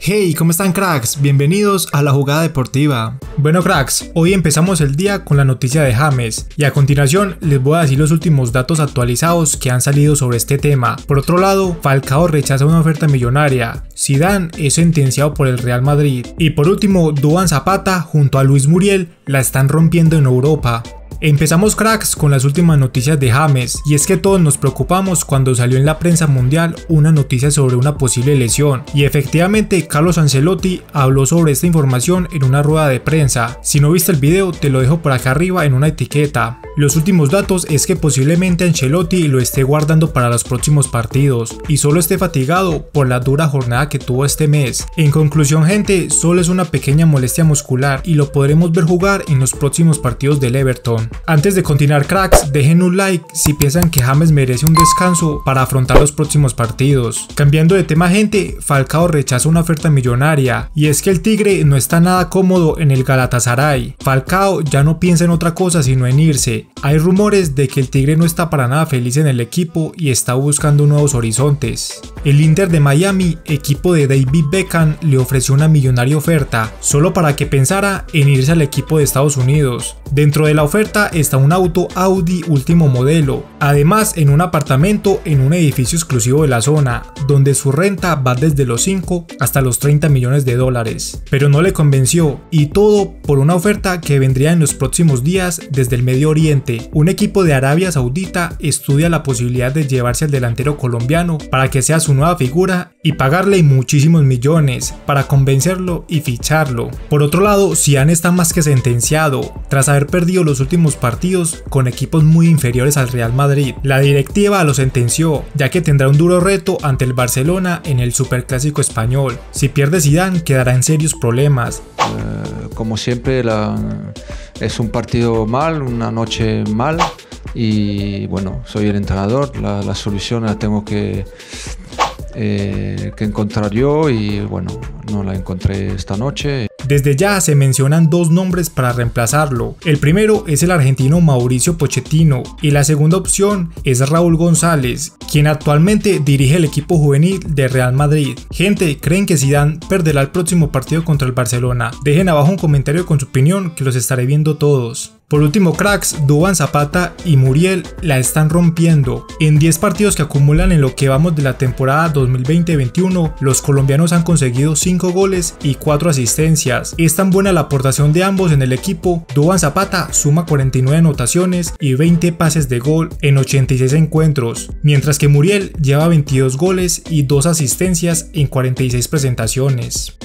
Hey, ¿cómo están cracks? Bienvenidos a la jugada deportiva. Bueno cracks, hoy empezamos el día con la noticia de James y a continuación les voy a decir los últimos datos actualizados que han salido sobre este tema. Por otro lado, Falcao rechaza una oferta millonaria, Zidane es sentenciado por el Real Madrid y por último, Duan Zapata junto a Luis Muriel la están rompiendo en Europa. Empezamos cracks con las últimas noticias de James y es que todos nos preocupamos cuando salió en la prensa mundial una noticia sobre una posible lesión y efectivamente Carlos Ancelotti habló sobre esta información en una rueda de prensa. Si no viste el video te lo dejo por acá arriba en una etiqueta. Los últimos datos es que posiblemente Ancelotti lo esté guardando para los próximos partidos y solo esté fatigado por la dura jornada que tuvo este mes. En conclusión gente, solo es una pequeña molestia muscular y lo podremos ver jugar en los próximos partidos del Everton. Antes de continuar cracks, dejen un like si piensan que James merece un descanso para afrontar los próximos partidos. Cambiando de tema gente, Falcao rechaza una oferta millonaria y es que el Tigre no está nada cómodo en el Galatasaray. Falcao ya no piensa en otra cosa sino en irse. Hay rumores de que el Tigre no está para nada feliz en el equipo y está buscando nuevos horizontes. El Inter de Miami, equipo de David Beckham, le ofreció una millonaria oferta solo para que pensara en irse al equipo de Estados Unidos. Dentro de la oferta está un auto Audi último modelo, además en un apartamento en un edificio exclusivo de la zona, donde su renta va desde los 5 hasta los 30 millones de dólares. Pero no le convenció, y todo por una oferta que vendría en los próximos días desde el Medio Oriente. Un equipo de Arabia Saudita estudia la posibilidad de llevarse al delantero colombiano para que sea su nueva figura y pagarle muchísimos millones para convencerlo y ficharlo. Por otro lado, Sian está más que sentenciado, tras haber perdido los últimos partidos con equipos muy inferiores al Real Madrid. La directiva lo sentenció, ya que tendrá un duro reto ante el Barcelona en el Superclásico español. Si pierde Zidane, quedará en serios problemas. Eh, como siempre, es un partido mal, una noche mal y bueno, soy el entrenador, la, solución la tengo que, eh, que encontrar yo y bueno, no la encontré esta noche. Desde ya se mencionan dos nombres para reemplazarlo. El primero es el argentino Mauricio Pochettino y la segunda opción es Raúl González, quien actualmente dirige el equipo juvenil de Real Madrid. Gente, ¿creen que Zidane perderá el próximo partido contra el Barcelona? Dejen abajo un comentario con su opinión que los estaré viendo todos. Por último, cracks, Duban Zapata y Muriel la están rompiendo. En 10 partidos que acumulan en lo que vamos de la temporada 2020-21, los colombianos han conseguido 5 goles y 4 Es tan buena la aportación de ambos en el equipo. Duban Zapata suma 49 anotaciones y 20 pases de gol en 86 encuentros, mientras que Muriel lleva 22 goles y 2 asistencias en 46 presentaciones.